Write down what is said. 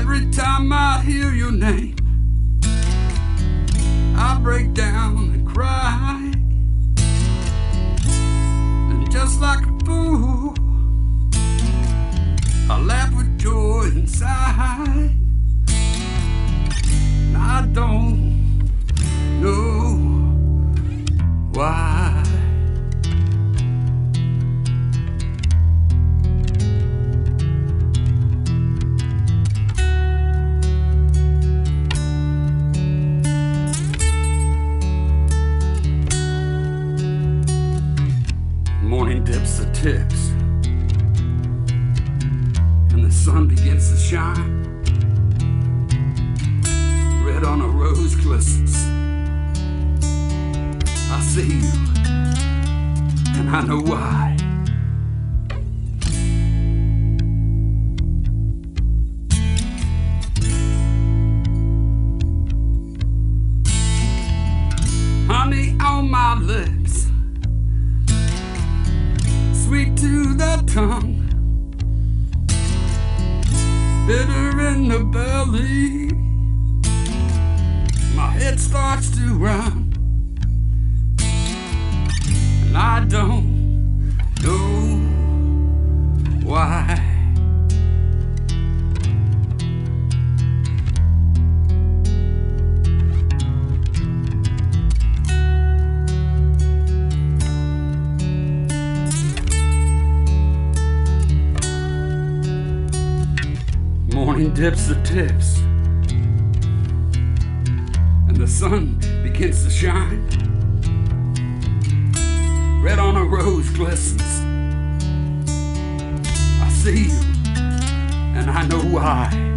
Every time I hear your name, I break down and cry. And just like a fool, I laugh with joy inside. And I don't know why. The tips, and the sun begins to shine. Red on a rose glistens. I see you, and I know why. To the tongue, bitter in the belly. My head starts to run, Morning dips the tips, and the sun begins to shine. Red on a rose glistens. I see you, and I know why.